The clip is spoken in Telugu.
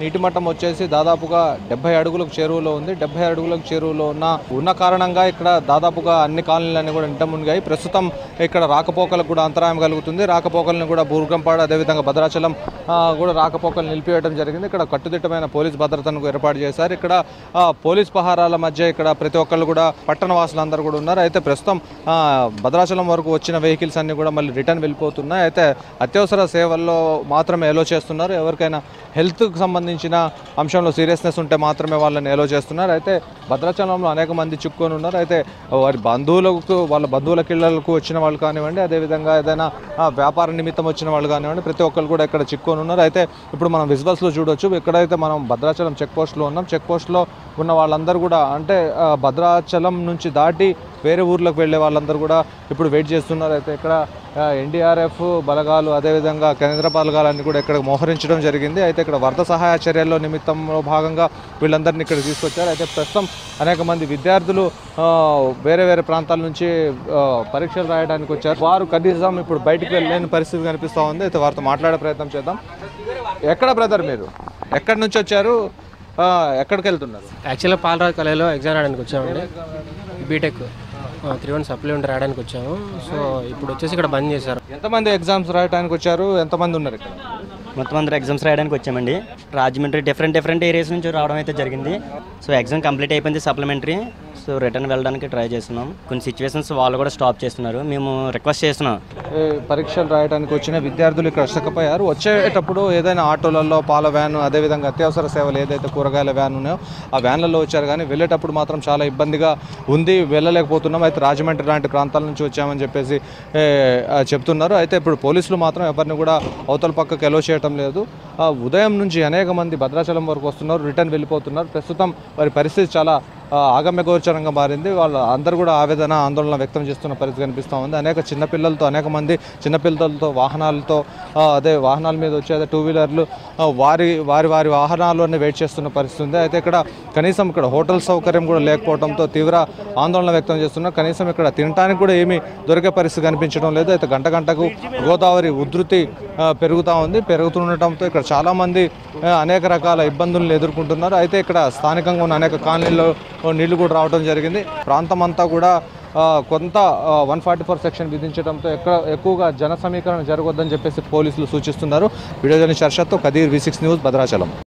నీటి మట్టం వచ్చేసి దాదాపుగా డెబ్బై అడుగులకు చేరువలో ఉంది. డెబ్బై అడుగులకు చేరువలో ఉన్న ఉన్న కారణంగా ఇక్కడ దాదాపుగా అన్ని కాలనీలన్నీ కూడా నింట మునిగాయి. ప్రస్తుతం ఇక్కడ రాకపోకలకు కూడా అంతరాయం కలుగుతుంది. రాకపోకలను కూడా బూర్గంపాడు అదేవిధంగా భద్రాచలం కూడా రాకపోకలు నిలిపివేయడం జరిగింది. ఇక్కడ కట్టుదిట్టమైన పోలీస్ భద్రతను ఏర్పాటు చేశారు. ఇక్కడ పోలీస్ పహారాల మధ్య ఇక్కడ ప్రతి ఒక్కళ్ళు కూడా పట్టణ వాసులందరూ కూడా ఉన్నారు. అయితే ప్రస్తుతం భద్రాచలం వరకు వచ్చిన వెహికల్స్ అన్ని కూడా మళ్ళీ రిటర్న్ వెళ్ళిపోతున్నాయి. అయితే అత్యవసర సేవల్లో మాత్రమే ఎలో చేస్తున్నారు. ఎవరికైనా హెల్త్ హెల్త్కి సంబంధించిన అంశంలో సీరియస్నెస్ ఉంటే మాత్రమే వాళ్ళని ఎలో చేస్తున్నారు. అయితే భద్రాచలంలో అనేక మంది చిక్కుకొని ఉన్నారు. అయితే వారి బంధువులకు వాళ్ళ బంధువుల కిళ్ళకు వచ్చిన వాళ్ళు కానివ్వండి అదేవిధంగా ఏదైనా వ్యాపార నిమిత్తం వచ్చిన వాళ్ళు కానివ్వండి ప్రతి ఒక్కరు కూడా ఇక్కడ చిక్కుకొని ఉన్నారు. అయితే ఇప్పుడు మనం విజువల్స్లో చూడొచ్చు. ఇక్కడైతే మనం భద్రాచలం చెక్ పోస్ట్లో ఉన్నాం చెక్ పోస్ట్లో ఉన్న వాళ్ళందరూ కూడా అంటే భద్రాచలం నుంచి దాటి వేరే ఊర్లకు వెళ్ళే వాళ్ళందరూ కూడా ఇప్పుడు వెయిట్ చేస్తున్నారు. అయితే ఇక్కడ ఎన్డీఆర్ఎఫ్ బలగాలు అదేవిధంగా కేంద్ర బలగాలన్నీ కూడా ఇక్కడ మోహరించడం జరిగింది. అయితే ఇక్కడ వరద సహాయ చర్యల్లో నిమిత్తంలో భాగంగా వీళ్ళందరినీ ఇక్కడ తీసుకొచ్చారు. అయితే ప్రస్తుతం అనేక మంది విద్యార్థులు వేరే వేరే ప్రాంతాల నుంచి పరీక్షలు రాయడానికి వచ్చారు. వారు కనీసం ఇప్పుడు బయటికి వెళ్ళలేని పరిస్థితి కనిపిస్తూ ఉంది. అయితే వారితో మాట్లాడే ప్రయత్నం చేద్దాం. ఎక్కడ బ్రదర్ మీరు? ఎక్కడి నుంచి వచ్చారు? ఎక్కడికి వెళ్తున్నారు? యాక్చువల్గా పాలరాజు కళలో ఎగ్జామ్ రాయడానికి వచ్చామండి. బీటెక్. త్రీ వన్ సప్లిమెంట్ రాయడానికి వచ్చాము. సో ఇప్పుడు వచ్చేసి ఇక్కడ బంద్ చేశారు. ఎంతమంది ఎగ్జామ్స్ రాయడానికి వచ్చారు? ఎంతమంది ఉన్నారు ఇక్కడ? మొత్తం అందరూ ఎగ్జామ్స్ రాయడానికి వచ్చామండి. రాజమండ్రి డిఫరెంట్ డిఫరెంట్ ఏరియాస్ నుంచి రావడం అయితే జరిగింది. సో ఎగ్జామ్ కంప్లీట్ అయిపోయింది సప్లిమెంటరీ సో రిటర్న్ వెళ్ళడానికి ట్రై చేస్తున్నాం. కొన్ని సిచ్యువేషన్స్ వాళ్ళు కూడా స్టాప్ చేస్తున్నారు. మేము రిక్వెస్ట్ చేస్తున్నాం. పరీక్షలు రాయడానికి వచ్చిన విద్యార్థులు ఇక్కడ అష్టకపోయారు వచ్చేటప్పుడు ఏదైనా ఆటోలలో పాల వ్యాన్ అదేవిధంగా అత్యవసర సేవలు ఏదైతే కూరగాయల వ్యాన్ ఉన్నాయో ఆ వ్యాన్లలో వచ్చారు. కానీ వెళ్ళేటప్పుడు మాత్రం చాలా ఇబ్బందిగా ఉంది. వెళ్ళలేకపోతున్నాం. అయితే రాజమండ్రి లాంటి ప్రాంతాల నుంచి వచ్చామని చెప్పేసి చెప్తున్నారు. అయితే ఇప్పుడు పోలీసులు మాత్రం ఎవరిని కూడా అవతల పక్కకు ఎలో చేయటం లేదు. ఆ, ఉదయం నుంచి అనేక మంది భద్రాచలం వరకు వస్తున్నారు. రిటర్న్ వెళ్ళిపోతున్నారు. ప్రస్తుతం వారి పరిస్థితి చాలా ఆగమ్యగోచరంగా మారింది. వాళ్ళు అందరూ కూడా ఆవేదన ఆందోళన వ్యక్తం చేస్తున్న పరిస్థితి కనిపిస్తూ ఉంది. అనేక చిన్నపిల్లలతో అనేక మంది చిన్నపిల్లలతో వాహనాలతో అదే వాహనాల మీద వచ్చే అదే టూ వీలర్లు వారి వారి వారి వాహనాల్లోనే వెయిట్ చేస్తున్న పరిస్థితి ఉంది. అయితే ఇక్కడ కనీసం ఇక్కడ హోటల్ సౌకర్యం కూడా లేకపోవడంతో తీవ్ర ఆందోళన వ్యక్తం చేస్తున్నారు కనీసం ఇక్కడ తినడానికి కూడా ఏమీ దొరికే పరిస్థితి కనిపించడం లేదు. అయితే గంట గంటకు గోదావరి ఉధృతి పెరుగుతూ ఉంది. పెరుగుతుండటంతో ఇక్కడ చాలామంది అనేక రకాల ఇబ్బందులను ఎదుర్కొంటున్నారు. అయితే ఇక్కడ స్థానికంగా ఉన్న అనేక కాలనీల్లో నీళ్ళు కూడా రావడం జరిగింది. ప్రాంతం అంతా కూడా కొంత వన్ ఫార్టీ ఫోర్ సెక్షన్ విధించడంతో ఎక్కడ ఎక్కువగా జన సమీకరణ జరగొద్దని చెప్పేసి పోలీసులు సూచిస్తున్నారు. Video journalist Kadeer V six news Bhadrachalam.